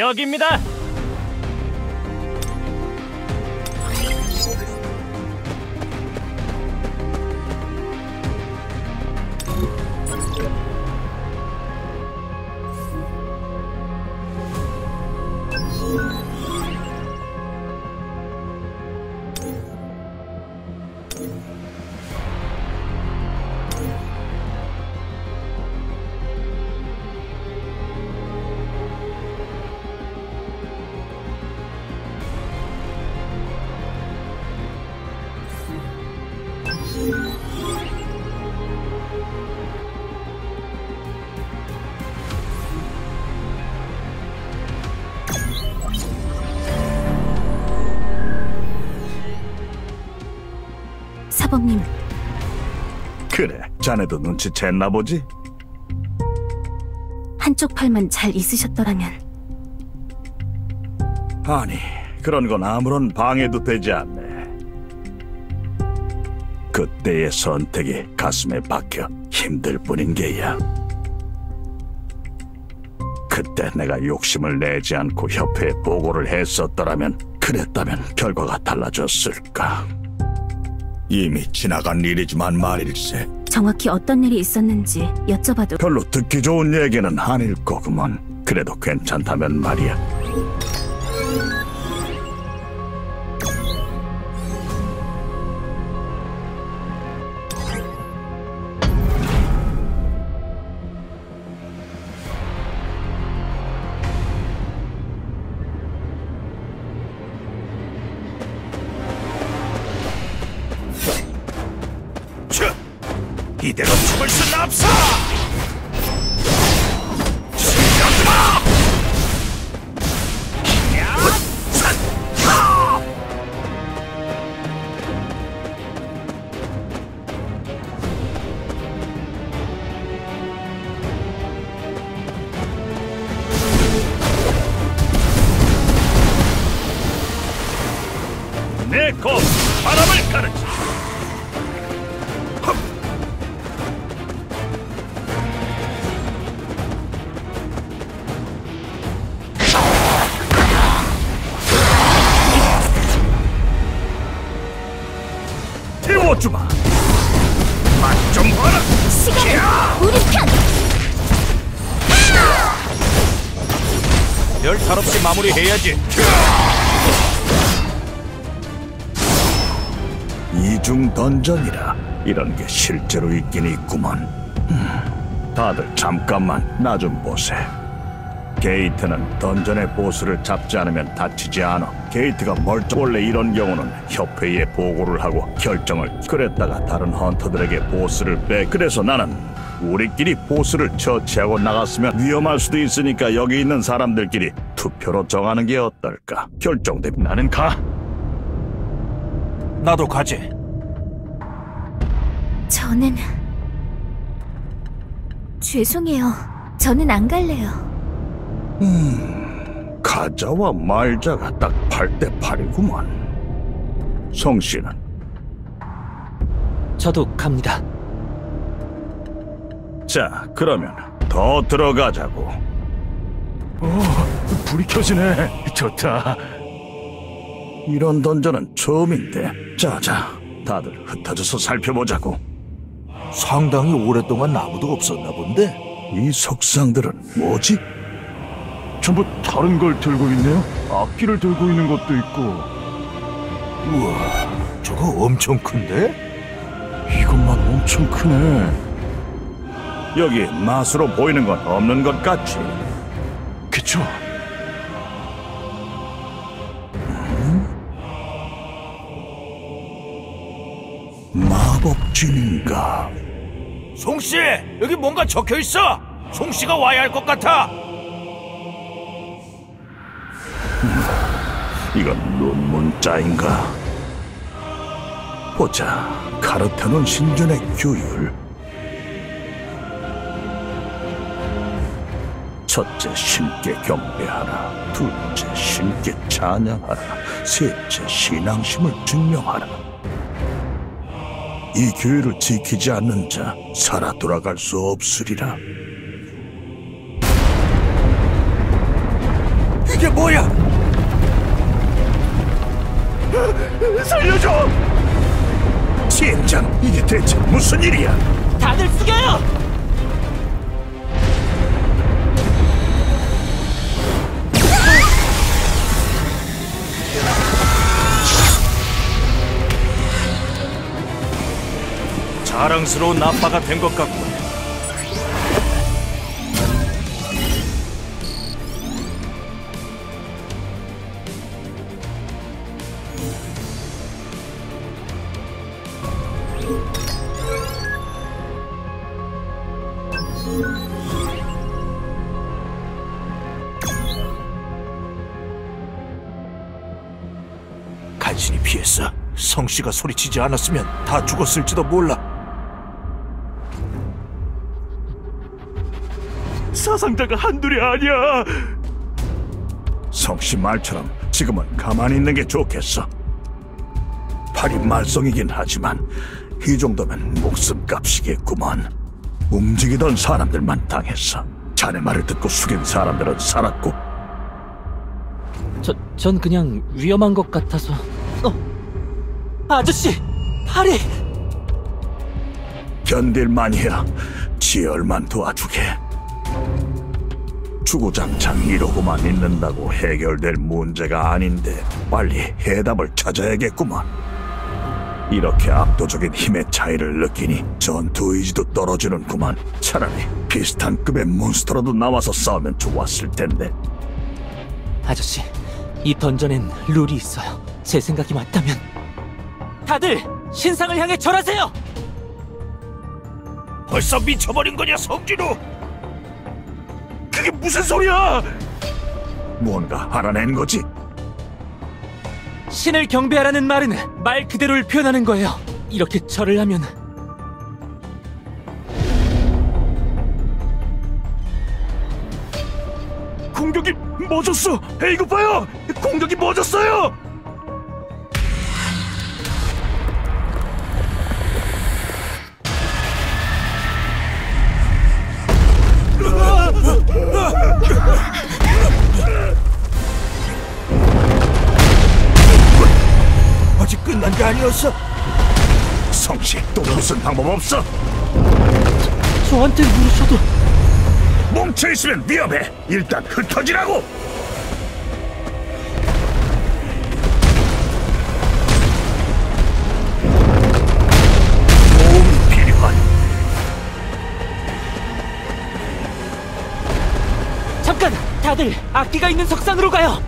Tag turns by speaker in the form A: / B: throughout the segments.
A: 합격입니다.
B: 자네도 눈치챘나 보지?
C: 한쪽 팔만 잘 있으셨더라면
B: 아니, 그런 건 아무런 방해도 되지 않네. 그때의 선택이 가슴에 박혀 힘들 뿐인 게야. 그때 내가 욕심을 내지 않고 협회에 보고를 했었더라면, 그랬다면 결과가 달라졌을까? 이미 지나간 일이지만 말일세.
C: 정확히 어떤 일이 있었는지 여쭤봐도
B: 별로 듣기 좋은 얘기는 아닐 거구먼. 그래도 괜찮다면 말이야. 주마 맛좀 봐라
C: 시간은 우리 편!
A: 별탈 없이 마무리해야지.
B: 이중 던전이라 이런 게 실제로 있긴 있구먼. 음, 다들 잠깐만 나 좀 보세. 게이트는 던전의 보스를 잡지 않으면 다치지 않아. 게이트가 멀쩡. 원래 이런 경우는 협회에 보고를 하고 결정을. 그랬다가 다른 헌터들에게 보스를 빼. 그래서 나는 우리끼리 보스를 처치하고 나갔으면 위험할 수도 있으니까 여기 있는 사람들끼리 투표로 정하는 게 어떨까? 결정돼.
A: 나는 가. 나도 가지.
C: 저는 죄송해요. 저는 안 갈래요.
B: 가자와 말자가 딱 8대 8이구만. 성 씨는
A: 저도 갑니다.
B: 자, 그러면 더 들어가자고. 오, 불이 켜지네. 좋다. 이런 던전은 처음인데. 자자, 다들 흩어져서 살펴보자고.
D: 상당히 오랫동안 아무도 없었나 본데
B: 이 석상들은 뭐지?
E: 전부 다른 걸 들고 있네요. 악기를 들고 있는 것도 있고
D: 우와 저거 엄청 큰데?
E: 이것만 엄청 크네.
B: 여기 맛으로 보이는 건 없는 것 같지?
E: 그쵸?
B: 마법진인가?
A: 송씨, 여기 뭔가 적혀 있어. 송씨가 와야 할 것 같아.
B: 논문자인가? 보자. 카르테논 신전의 규율. 첫째, 신께 경배하라. 둘째, 신께 찬양하라. 셋째, 신앙심을 증명하라. 이 규율을 지키지 않는 자, 살아 돌아갈 수 없으리라.
A: 이게 뭐야?
E: 살려줘!
B: 진장, 이게 대체 무슨 일이야?
F: 다들 숙여요!
A: 자랑스러운 아빠가 된 것 같군.
D: 간신히 피했어. 성씨가 소리치지 않았으면 다 죽었을지도 몰라.
E: 사상자가 한둘이 아니야!
B: 성씨 말처럼 지금은 가만히 있는 게 좋겠어. 팔이 말썽이긴 하지만 이 정도면 목숨값이겠구먼. 움직이던 사람들만 당했어. 자네 말을 듣고 숙인 사람들은 살았고
F: 저, 전 그냥 위험한 것 같아서. 어! 아저씨! 팔이!
B: 견딜만이야. 지열만 도와주게. 주구장창 이러고만 있는다고 해결될 문제가 아닌데 빨리 해답을 찾아야겠구만. 이렇게 압도적인 힘의 차이를 느끼니 전투 의지도 떨어지는구만. 차라리 비슷한 급의 몬스터라도 나와서 싸우면 좋았을 텐데.
F: 아저씨, 이 던전엔 룰이 있어요. 제 생각이 맞다면. 다들 신상을 향해 절하세요!
A: 벌써 미쳐버린 거냐 성진우?
E: 그게 무슨 소리야!
B: 무언가 알아낸 거지?
F: 신을 경배하라는 말은 말 그대로를 표현하는 거예요. 이렇게 절을 하면
E: 공격이 멎었어! 에이, 이거 봐요! 공격이 멎었어요!
D: 아니었어.
B: 성씨 또 무슨 방법 없어?
F: 저한테 물으셔도
B: 뭉쳐 있으면 위험해. 일단 흩어지라고. 도움이 필요한
F: 잠깐! 다들 악기가 있는 석상으로 가요!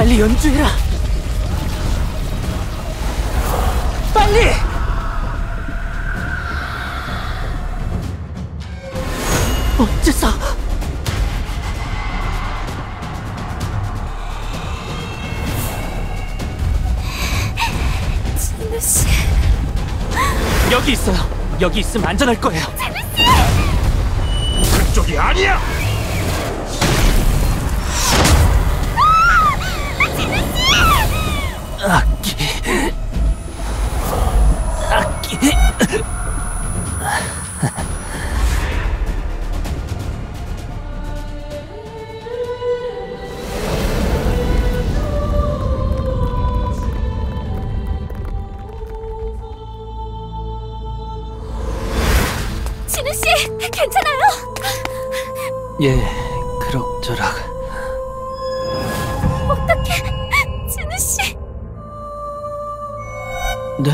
F: 빨리 연주해라! 빨리! 어째서?
C: 진우 씨,
F: 여기 있어요. 여기 있으면 안전할 거예요.
B: 그쪽이 아니야.
F: 악기. 악기.
C: 진우 씨, 괜찮아요?
F: 예, 그럭저럭. 네?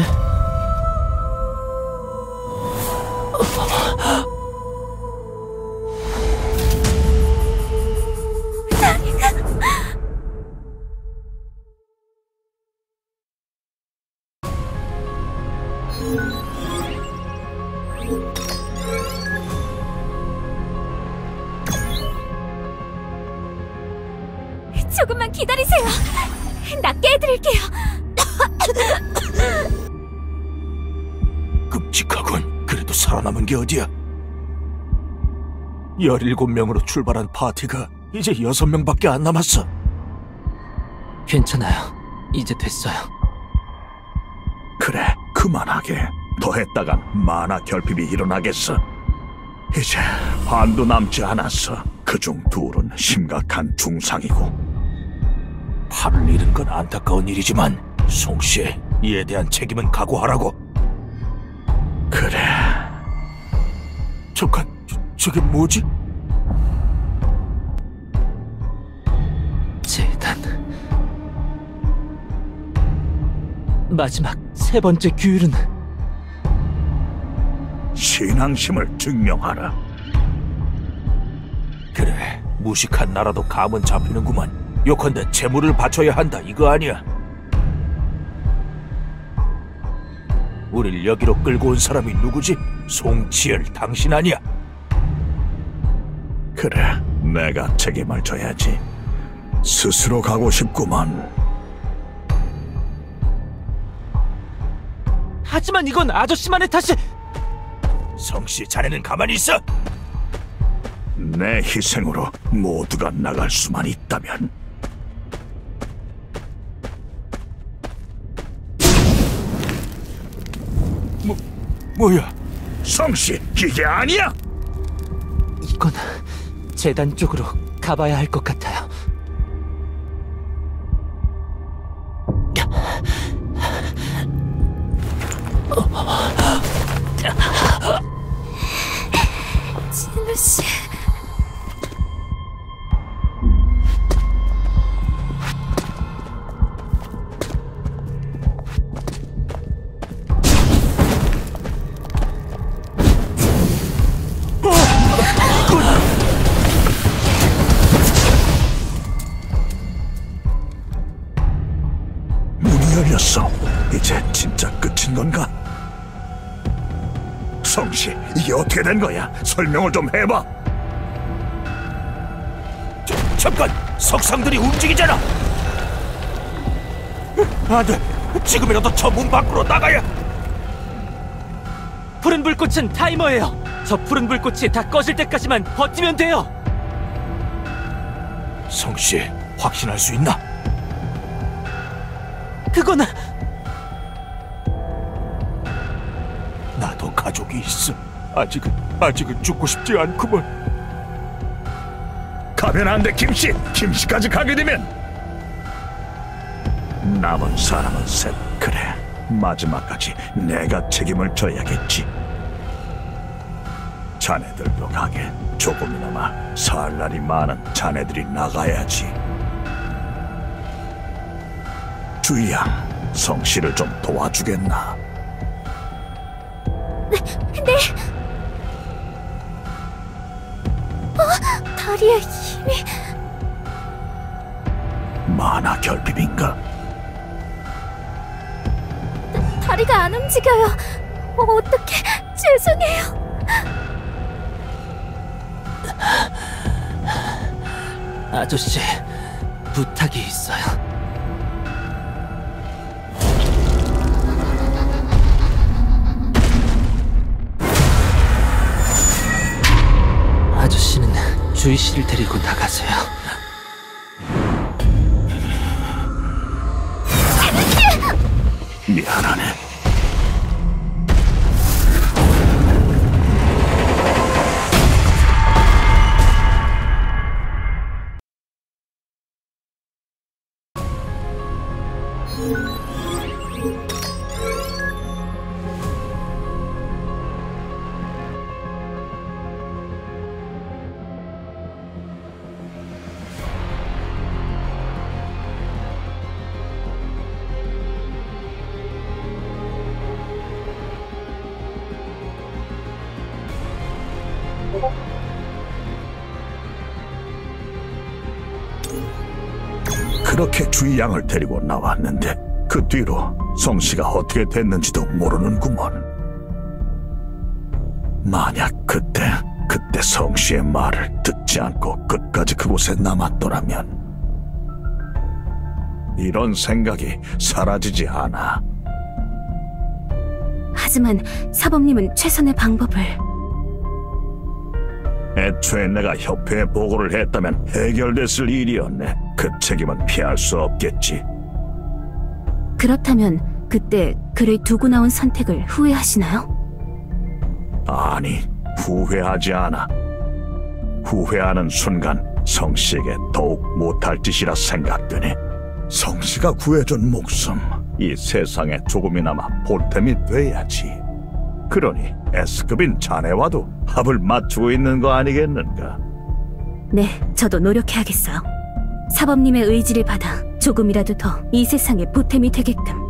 C: 조금만 기다리세요. 낫게 해드릴게요.
D: 살아남은 게 어디야? 17명으로 출발한 파티가 이제 6명밖에 안 남았어.
F: 괜찮아요. 이제 됐어요.
B: 그래, 그만하게. 더 했다간 만화 결핍이 일어나겠어. 이제 반도 남지 않았어. 그중 둘은 심각한 중상이고
D: 팔을 잃은 건 안타까운 일이지만 송씨 이에 대한 책임은 각오하라고.
B: 그래.
D: 잠깐, 저, 저게 뭐지?
F: 재단. 마지막 세 번째 규율은
B: 신앙심을 증명하라.
D: 그래, 무식한 나라도 감은 잡히는구만. 요컨대 재물을 바쳐야 한다 이거 아니야? 우릴 여기로 끌고 온 사람이 누구지? 송치열 당신 아니야?
B: 그래, 내가 책임을 져야지. 스스로 가고 싶구만.
F: 하지만 이건 아저씨만의 탓이
D: 성씨 자네는 가만히 있어.
B: 내 희생으로 모두가 나갈 수만 있다면
D: 뭐야?
B: 성씨 이게 아니야.
F: 이건 재단 쪽으로 가봐야 할 것 같아
B: 어떻게 된 거야? 설명을 좀 해봐.
D: 저, 잠깐! 석상들이 움직이잖아! 안 돼! 지금이라도 저 문 밖으로 나가야!
F: 푸른 불꽃은 타이머예요. 저 푸른 불꽃이 다 꺼질 때까지만 버티면 돼요.
D: 성씨, 확신할 수 있나?
F: 그건
D: 나도 가족이 있어. 아직은, 아직은 죽고 싶지 않구먼.
B: 가면 안 돼, 김씨. 김씨까지 가게 되면 남은 사람은 셋. 그래, 마지막까지 내가 책임을 져야겠지. 자네들도 가게. 조금이나마 살 날이 많은 자네들이 나가야지. 주희양, 성씨를 좀 도와주겠나?
C: 다리에 힘이
B: 만화 결핍인가?
C: 다리가 안 움직여요. 어, 어떡해. 죄송해요.
F: 아저씨 부탁이 있어요. 주희 씨를 데리고 나가세요.
B: 미안하네. 그렇게 주희 양을 데리고 나왔는데 그 뒤로 성씨가 어떻게 됐는지도 모르는구먼. 만약 그때 그때 성씨의 말을 듣지 않고 끝까지 그곳에 남았더라면 이런 생각이 사라지지 않아.
C: 하지만 사범님은 최선의 방법을
B: 애초에 내가 협회에 보고를 했다면 해결됐을 일이었네. 그 책임은 피할 수 없겠지.
C: 그렇다면 그때 그를 두고 나온 선택을 후회하시나요?
B: 아니, 후회하지 않아. 후회하는 순간 성씨에게 더욱 못할 짓이라 생각되네. 성씨가 구해준 목숨, 이 세상에 조금이나마 보탬이 돼야지. 그러니 S급인 자네와도 합을 맞추고 있는 거 아니겠는가?
C: 네, 저도 노력해야겠어요. 사범님의 의지를 받아 조금이라도 더 이 세상에 보탬이 되게끔.